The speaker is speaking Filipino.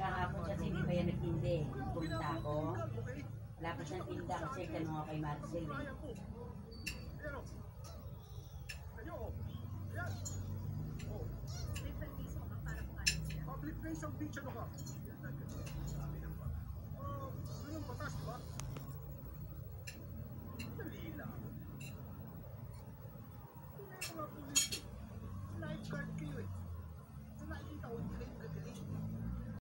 Kahapon kasi hindi ba yan nagtindi? Punta ako. Wala pa siyang tinda kasi tanong ako kay Marcel eh. Public place ang ano ka?